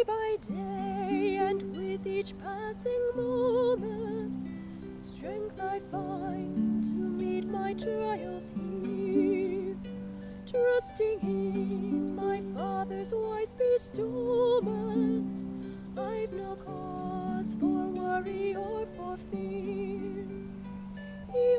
day by day, and with each passing moment, strength I find to meet my trials here. Trusting in my Father's wise bestowment, I've no cause for worry or for fear. He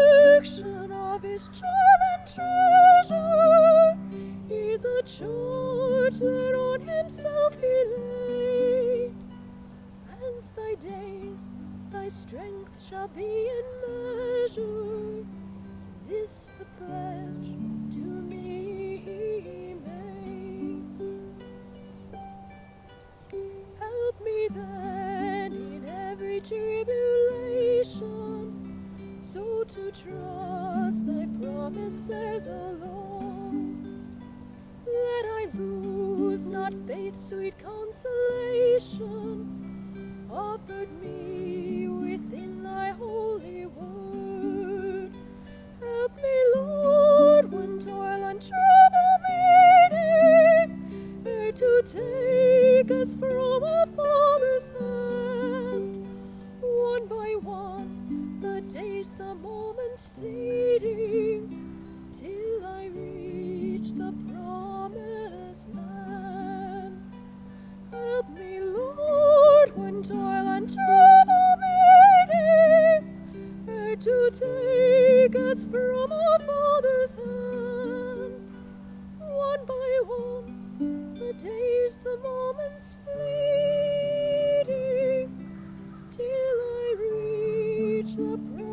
His and treasure is a charge that on Himself He laid. As thy days, thy strength shall be in measure. Promises alone. That I lose not faith's sweet consolation, offered me within thy holy word. Help me, Lord, when toil and trouble meeting, ere to take us from our Father's hand. One by one, the days, the moments fleeting, till I reach the promised land. Help me, Lord, when toil and trouble meeting, ere to take us from our Father's hand. One by one, the days, the moments fleeting, the